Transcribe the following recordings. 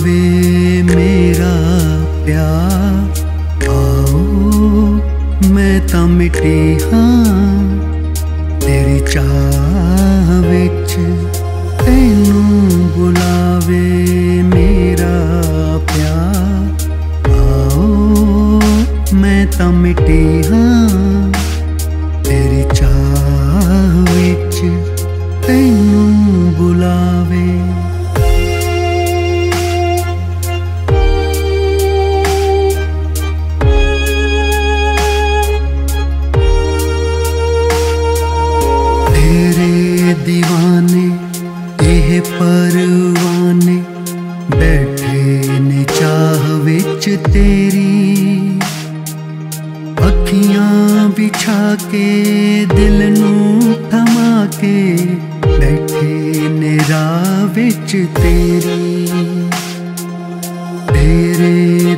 ਤੈਨੂੰ ਬੁਲਾਵੇ ਮੇਰਾ ਪਿਆਰ ਆਓ ਮੈਂ ਤਾਂ ਮਿਟੀ ਹਾਂ ਤੇਰੀ ਚਾਹ ਵਿੱਚ ਤੈਨੂੰ ਬੁਲਾਵੇ ਮੇਰਾ ਪਿਆਰ ਆਓ ਮੈਂ ਤਾਂ ਮਿਟੀ ਹਾਂ ਬੈਠੇ ਨੇ ਚਾਹ ਵਿੱਚ ਤੇਰੀ। ਅੱਖੀਆਂ ਵਿਛਾ ਕੇ, ਦਿਲ ਨੂੰ ਥਮਾ ਕੇ ਬੈਠੇ ਨੇ ਰਾਹ ਵਿੱਚ ਤੇਰੀ। ਤੇਰੇ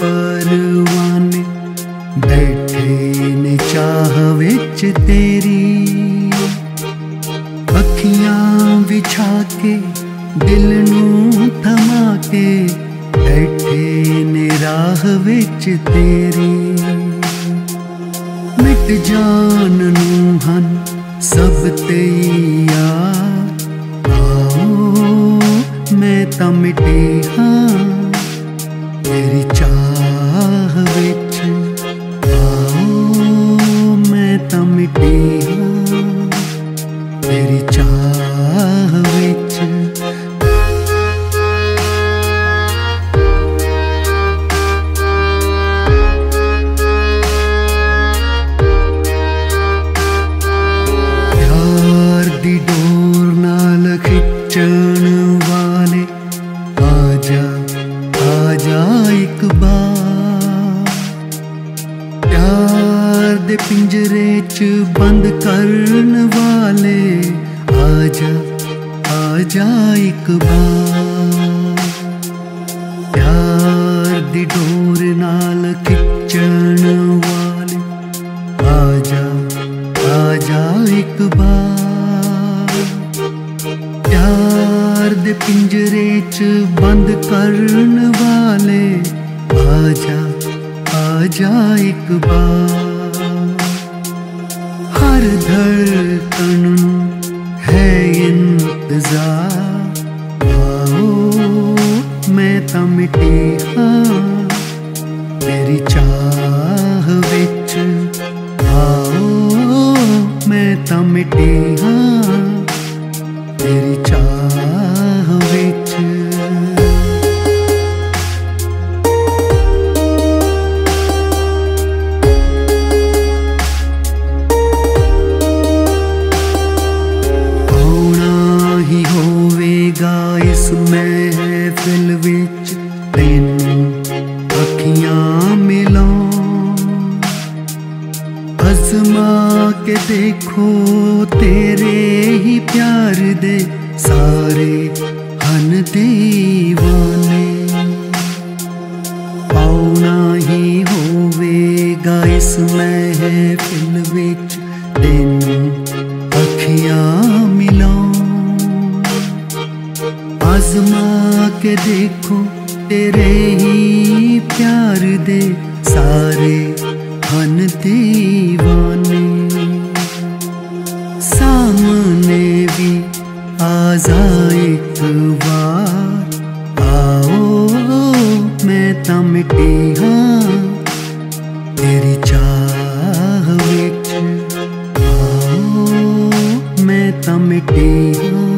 ਪਰਵਾਨੇ ਬੈਠੇ ਨੇ ਚਾਹ ਵਿੱਚ ਤੇਰੀ। ਅੱਖੀਆਂ ਵਿਛਾ ਕੇ ਦਿਲ ਨੂੰ ਥਮਾ ਕੇ ਬੈਠੇ ਨੇ ਰਾਹ ਵਿੱਚ ਤੇਰੀ। ਮਿਟ ਜਾਣ ਨੂੰ ਹਨ ਸਭ ਤੇ ਯਾਰ ਆਓ ਮੈਂ ਤਾਂ ਮਿਟੀ ਹਾਂ ਤੇਰੀ ਚਾਹ ਵਿੱਚ। ਆਓ ਮੈਂ ਤਾਂ ਮਿਟੀ ਹਾਂ ਇੱਕ ਪਿਆਰ ਦੇ ਪਿੰਜਰੇ 'ਚ ਬੰਦ ਕਰਨ ਵਾਲੇ ਆ ਆਜਾ ਇੱਕ ਬਾਰ ਪਿਆਰ ਦੀ ਡੋਰ ਨਾਲ ਖਿੱਚਣ ਵਾਲੇ ਆ ਆਜਾ ਇੱਕ ਬਾਰ ਪਿਆਰ ਦੇ ਪਿੰਜਰੇ 'ਚ ਬੰਦ ਕਰਨ ਵਾਲੇ आजा आजा एक बार। हर धड़कन है इंतज़ार। आओ, मैं तमटी हाँ तेरी चाह बिच आओ, मैं तमटी हाँ तेरी चाह ਮਜ਼ਾ ਇਸ ਮਹਿਫਿਲ ਵਿੱਚ ਤੈਨੂੰ ਅੱਖੀਆਂ ਮਿਲਾਉਂ ਅਜ਼ਮਾ ਕੇ ਦੇਖੋ ਤੇਰੇ ਹੀ ਪਿਆਰ ਦੇ ਸਾਰੇ ਹਨ ਦੀਵਾਨ देखो, तेरे ही प्यार दे सारे हन दीवाने। सामने भी आ जाए बार। आओ, मैं तमटी हाँ तेरी चाह आओ, मैं तमटी हाँ।